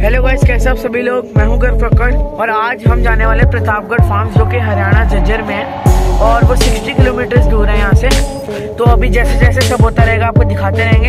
Hello guys कैसे आप सभी लोग? मैं हूँ गर प्रकट और आज हम जाने वाले प्रतापगढ़ फार्म जो कि हरियाणा झज्जर में है और वो 60 किलोमीटर दूर है यहाँ से। तो अभी जैसे जैसे सब होता रहेगा, आपको दिखाते रहेंगे।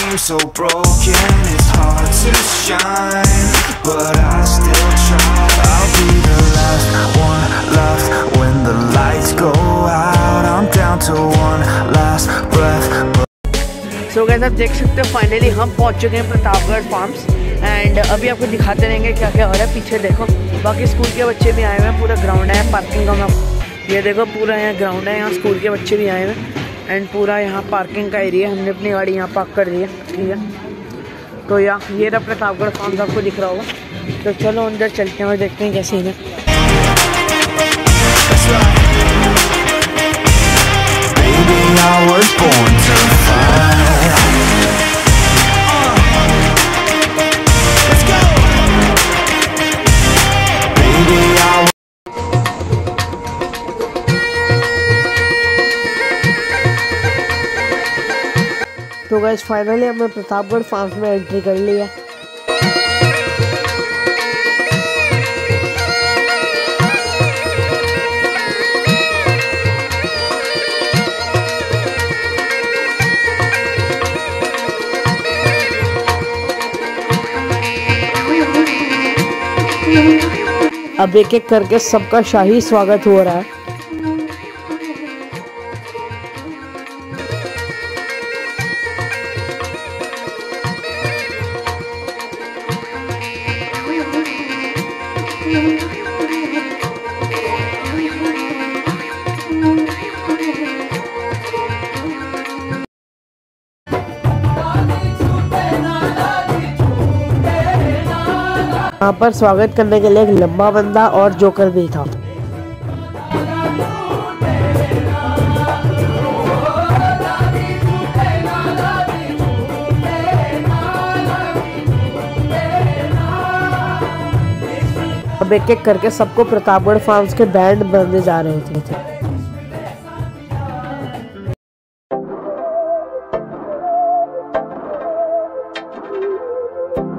so broken It's hard to shine, but I still try. I'll be the last one left when the lights go out. I'm down to one last breath so guys आप देख सकते हो फाइनली हम पहुँच चुके हैं प्रतापगढ़ फार्म्स एंड अभी आपको दिखाते रहेंगे क्या क्या हो रहा है। पीछे देखो बाकी स्कूल के बच्चे भी आए हुए हैं पूरा ग्राउंड है पार्किंग का ये देखो पूरा यहाँ ग्राउंड है यहाँ स्कूल के बच्चे भी आए हुए हैं। एंड पूरा यहाँ पार्किंग का एरिया हमने अपनी गाड़ी यहाँ पार्क कर दी है। ठीक है। तो यहाँ ये रहा प्रतापगढ़ फॉर्म आपको दिख रहा होगा। तो चलो अंदर चलते हैं और देखते हैं कैसे है। गैस फाइनली हमने प्रतापगढ़ फार्म में एंट्री कर ली है। अब एक एक करके सबका शाही स्वागत हो रहा है। यहाँ पर स्वागत करने के लिए एक लंबा बंदा और जोकर भी था। अब एक एक करके सबको प्रतापगढ़ फार्म्स के बैंड बनने जा रहे थे।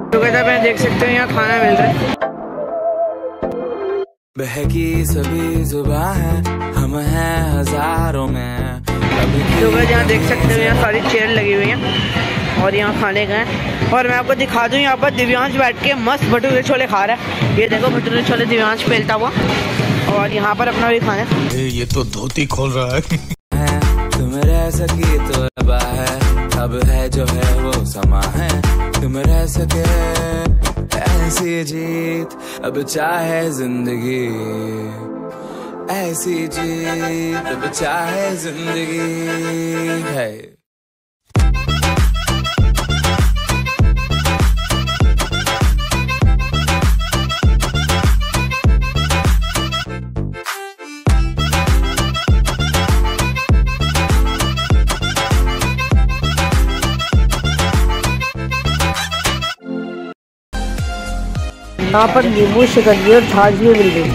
तो कहता मैं देख सकते हो यहाँ खाना मिल रहा है। बहकी सभी जुबा है हम हैं हज़ारों में। अभी तो यहाँ देख सकते हो यहाँ सारी चेयर लगी हुई हैं। और यहाँ खाने गए और मैं आपको दिखा दूँ यहाँ पर दिव्यांश बैठ के मस्त भटूरे छोले खा रहा है। ये देखो भटूरे छोले दिव्यांश पेलता हुआ। और यहाँ पर अपना भी खाना है। ये तो धोती खोल रहा है। तुम रह सकी तो रबा है। अब है जो है वो समा है। तुम रह सके ऐसी जीत अब चाहे ज़िंदगी। ऐसी जीत अब चाहे ज़िंदगी। है। यहाँ पर नींबू शिकंजी और छाछ भी मिल गई।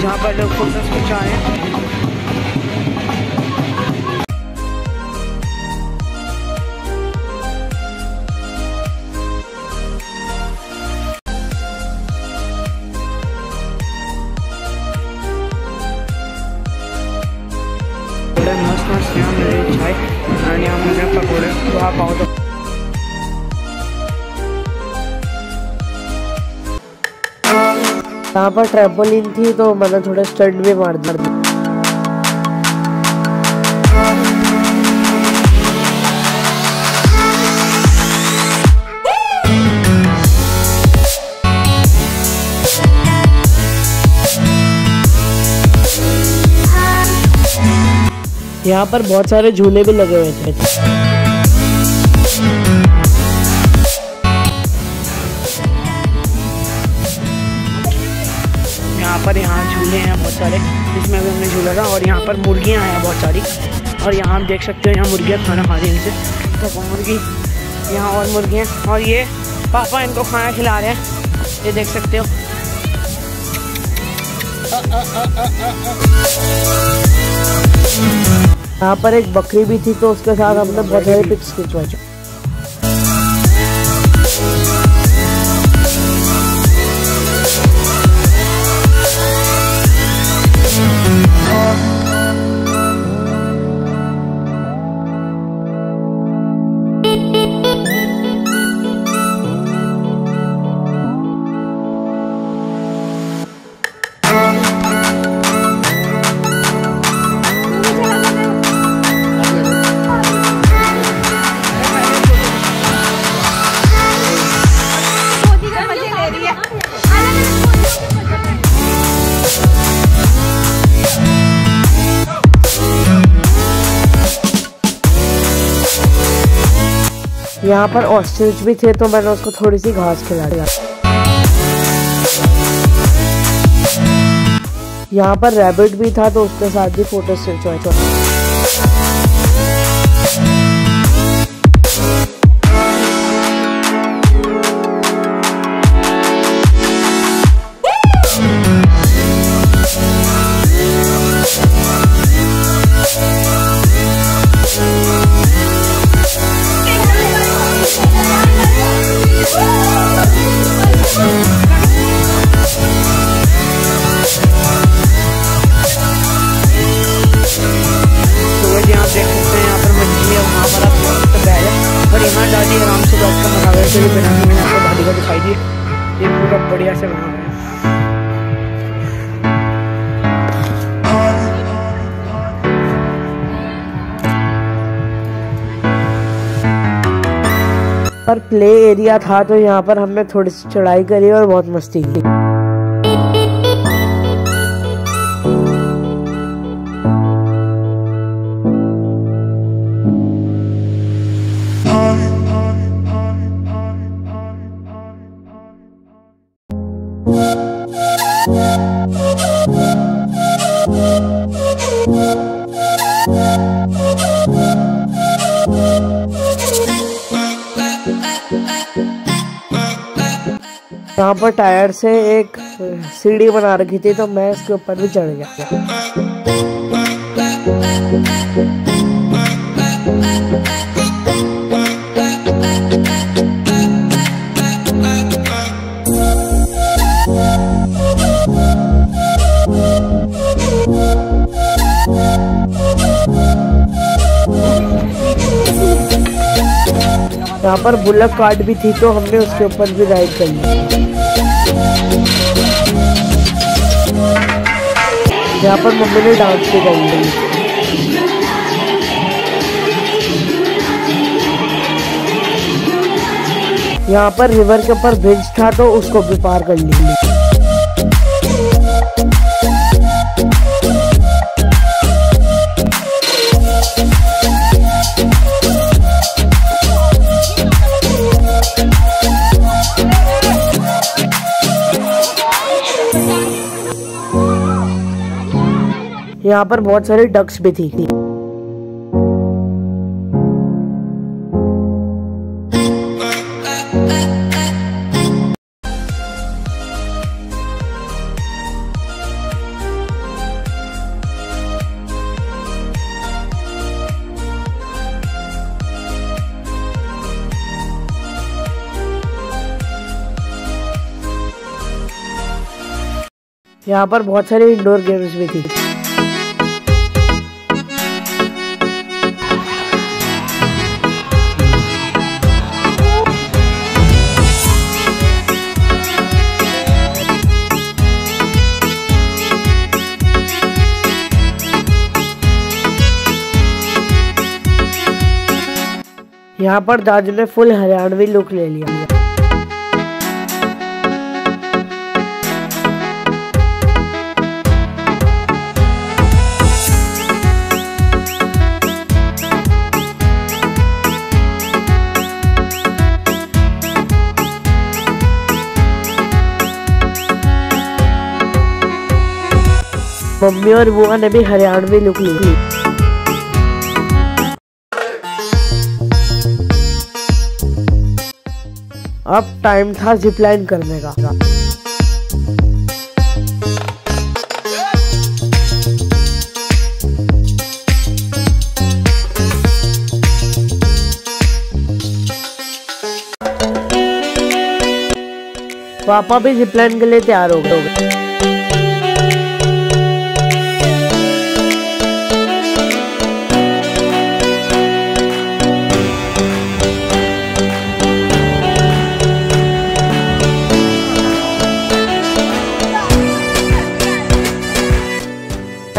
जहाँ पर लोग फ़ोटोज़ खिंचाए यहाँ पर ट्रेपोलिन थी तो मैंने थोड़ा स्टंट भी मार दिया। यहाँ पर बहुत सारे झूले भी लगे हुए थे। सारे, जिसमें अभी हमने झूला था, और यहाँ पर मुर्गियाँ हैं बहुत सारी। और यहाँ आप देख सकते हो, यहाँ मुर्गियाँ खाना खा रही हैं इनसे। तो मुर्गी यहाँ और मुर्गियाँ। और ये पापा इनको खाना खिला रहे हैं। ये देख सकते हो। यहाँ पर एक बकरी भी थी तो उसके साथ हमने बहुत सारे पिक्स खिंचवाए। यहाँ पर ऑस्ट्रिच भी थे तो मैंने उसको थोड़ी सी घास खिला दिया। यहाँ पर रैबिट भी था तो उसके साथ भी फ़ोटो खिंचवाए ये पूरा बढ़िया से बना हुआ है। पर प्ले एरिया था तो यहाँ पर हमने थोड़ी सी चढ़ाई करी और बहुत मस्ती की। यहाँ पर टायर से एक सीढ़ी बना रखी थी तो मैं इसके ऊपर भी चढ़ गया। यहाँ पर बुलक कार्ड भी थी तो हमने उसके ऊपर भी राइड कर। ली यहाँ पर मम्मी ने डांस भी कर ली। यहाँ पर रिवर के ऊपर ब्रिज था तो उसको भी पार कर ली। यहाँ पर बहुत सारी डक्स भी थी। यहाँ पर बहुत सारी इंडोर गेम्स भी थी। यहाँ पर दादू ने फुल हरियाणवी लुक ले लिया। मम्मी और बुआ ने भी हरियाणवी लुक ली। थी अब टाइम था जिपलाइन करने का। पापा भी जिपलाइन के लिए तैयार हो गए।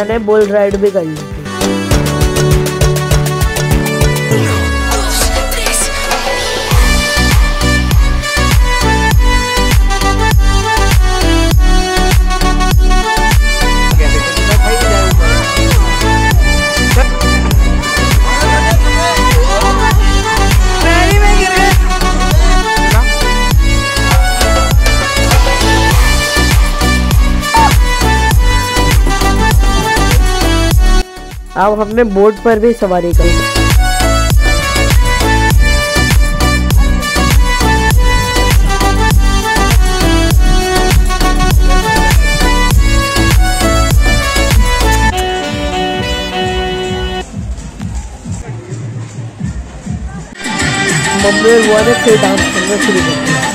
मैंने बुल राइड भी कर। अब हमने बोट पर भी सवारी की मम्मी और बुआ ने फिर डांस करना शुरू कर दिया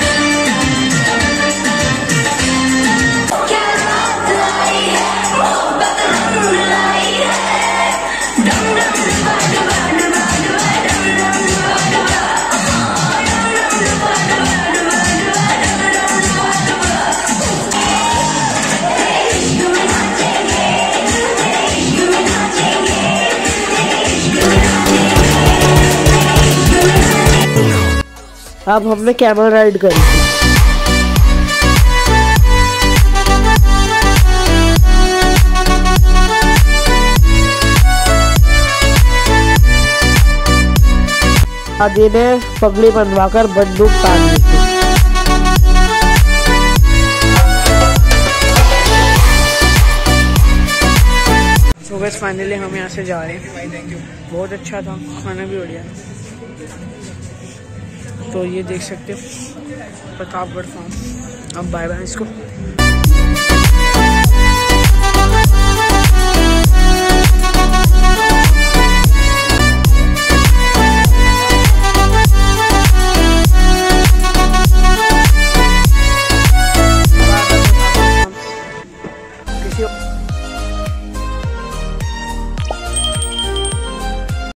अब हमने कैमल राइड करी थी। आदि ने पगड़ी बनवाकर बंदूक तान ली थी। फाइनली हम यहाँ से जा रहे हैं। बहुत अच्छा था, खाना भी बढ़िया तो ये देख सकते हो। प्रतापगढ़ फार्म अब बाय बाय इसको।